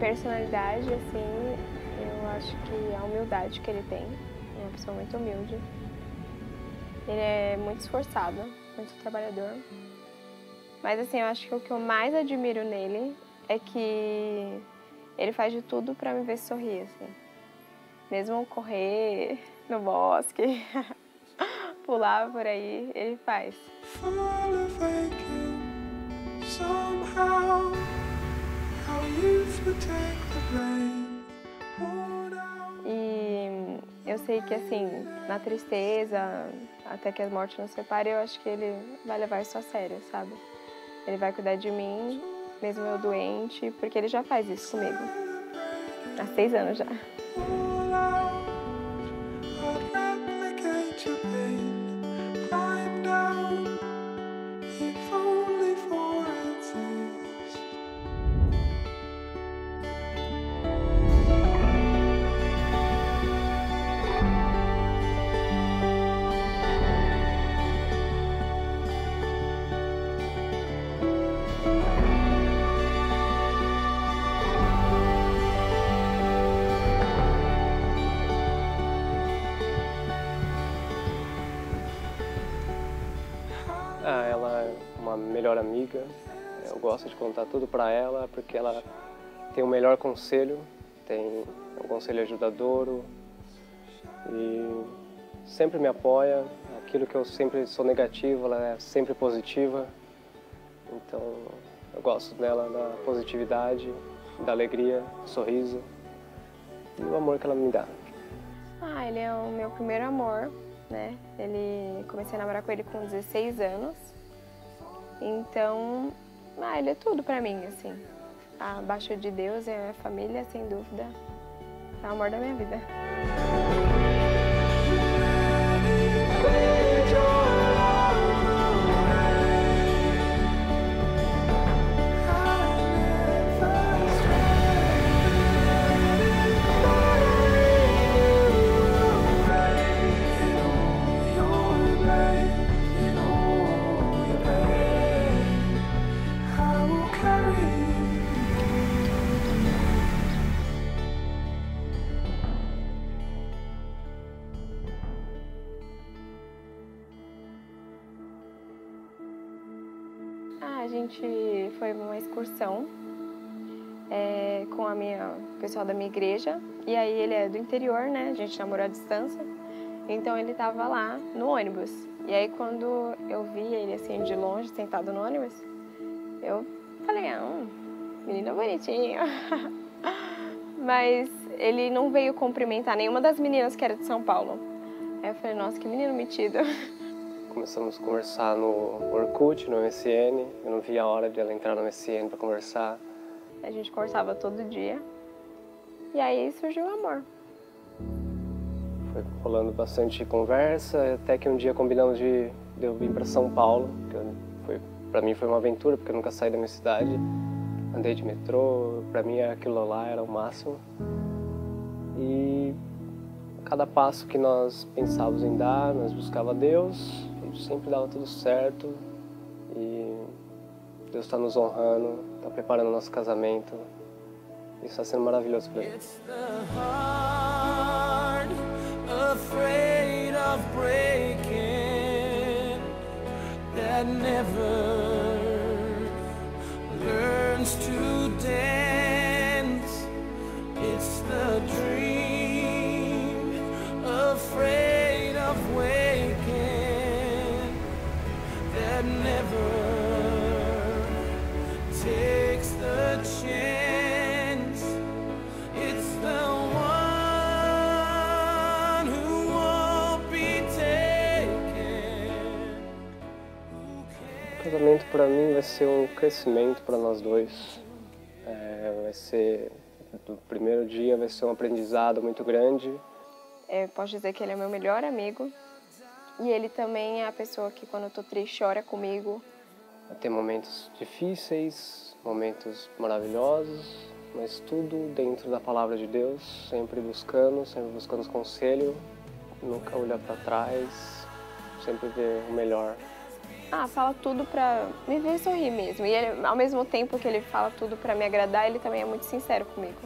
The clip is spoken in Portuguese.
personalidade, assim, eu acho que a humildade que ele tem, é uma pessoa muito humilde. Ele é muito esforçado, muito trabalhador. Mas assim, eu acho que o que eu mais admiro nele é que ele faz de tudo para me ver sorrir, assim. Mesmo correr no bosque, pular por aí, ele faz. E eu sei que assim, na tristeza, até que a morte nos separe, eu acho que ele vai levar isso a sério, sabe? Ele vai cuidar de mim, mesmo eu doente, porque ele já faz isso comigo. Há seis anos já. Melhor amiga. Eu gosto de contar tudo para ela porque ela tem o melhor conselho, tem um conselho ajudadouro e sempre me apoia. Aquilo que eu sempre sou negativo, ela é sempre positiva. Então eu gosto dela da positividade, da alegria, do sorriso e o amor que ela me dá. Ah, ele é o meu primeiro amor, né? Ele comecei a namorar com ele com 16 anos. Então, ah, ele é tudo pra mim, assim. Abaixo de Deus é a minha família, sem dúvida. É o amor da minha vida. Ah, a gente foi uma excursão é, com a minha o pessoal da minha igreja e aí ele é do interior, né? A gente namorou à distância, então ele tava lá no ônibus. E aí quando eu vi ele assim de longe sentado no ônibus, eu falei, ah, um menino bonitinho. Mas ele não veio cumprimentar nenhuma das meninas que era de São Paulo. Aí eu falei, nossa, que menino metido. Começamos a conversar no Orkut, no MSN. Eu não via a hora de ela entrar no MSN para conversar. A gente conversava todo dia. E aí surgiu o amor. Foi rolando bastante conversa, até que um dia combinamos de, de eu vir para São Paulo. Que para mim foi uma aventura, porque eu nunca saí da minha cidade. Andei de metrô, para mim aquilo lá era o máximo. E cada passo que nós pensávamos em dar, nós buscava Deus, sempre dava tudo certo. E Deus está nos honrando, está preparando nosso casamento. Isso está sendo maravilhoso para mim. Afraid of breaking that never para mim vai ser um crescimento para nós dois. É, vai ser, do primeiro dia vai ser um aprendizado muito grande. Eu posso dizer que ele é meu melhor amigo. E ele também é a pessoa que, quando eu tô triste, chora comigo. Ter momentos difíceis, momentos maravilhosos, mas tudo dentro da palavra de Deus, sempre buscando, sempre buscando conselho, nunca olhar para trás, sempre ver o melhor ah, fala tudo pra me ver sorrir mesmo. E ele, ao mesmo tempo que ele fala tudo pra me agradar, ele também é muito sincero comigo.